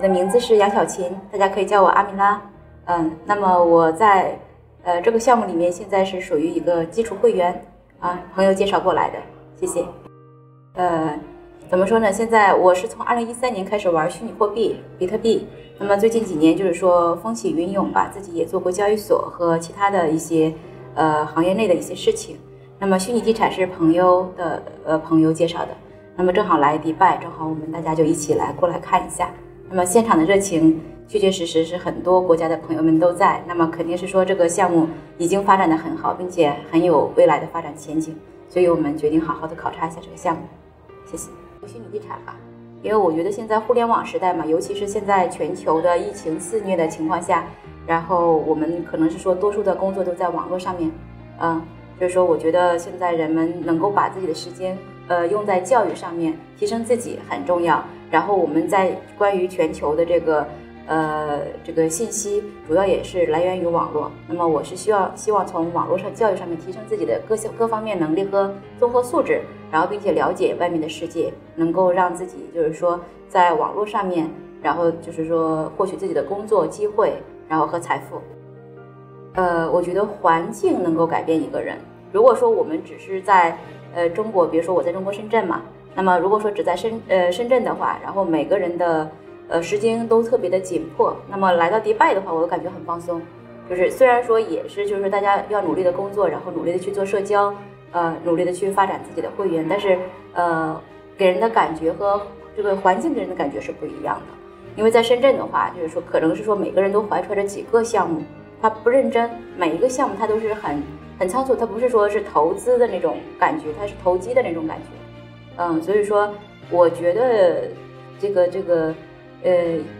的名字是杨小琴，大家可以叫我阿米拉。嗯，那么我在呃这个项目里面现在是属于一个基础会员啊，朋友介绍过来的，谢谢。呃，怎么说呢？现在我是从二零一三年开始玩虚拟货币比特币，那么最近几年就是说风起云涌吧，自己也做过交易所和其他的一些呃行业内的一些事情。那么虚拟地产是朋友的呃朋友介绍的。那么正好来迪拜，正好我们大家就一起来过来看一下。那么现场的热情确确实实是很多国家的朋友们都在。那么肯定是说这个项目已经发展的很好，并且很有未来的发展前景。所以我们决定好好的考察一下这个项目。谢谢。虚拟地产吧，因为我觉得现在互联网时代嘛，尤其是现在全球的疫情肆虐的情况下，然后我们可能是说多数的工作都在网络上面，嗯，就是说我觉得现在人们能够把自己的时间。呃，用在教育上面，提升自己很重要。然后我们在关于全球的这个呃这个信息，主要也是来源于网络。那么我是需要希望从网络上教育上面提升自己的各项各方面能力和综合素质，然后并且了解外面的世界，能够让自己就是说在网络上面，然后就是说获取自己的工作机会，然后和财富。呃，我觉得环境能够改变一个人。如果说我们只是在呃，中国，比如说我在中国深圳嘛，那么如果说只在深呃深圳的话，然后每个人的呃时间都特别的紧迫，那么来到迪拜的话，我感觉很放松，就是虽然说也是就是大家要努力的工作，然后努力的去做社交，呃，努力的去发展自己的会员，但是呃给人的感觉和这个环境给人的感觉是不一样的，因为在深圳的话，就是说可能是说每个人都怀揣着几个项目，他不认真，每一个项目他都是很。很仓促，他不是说是投资的那种感觉，他是投机的那种感觉，嗯，所以说我觉得这个这个呃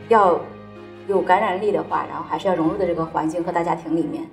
要有感染力的话，然后还是要融入到这个环境和大家庭里面。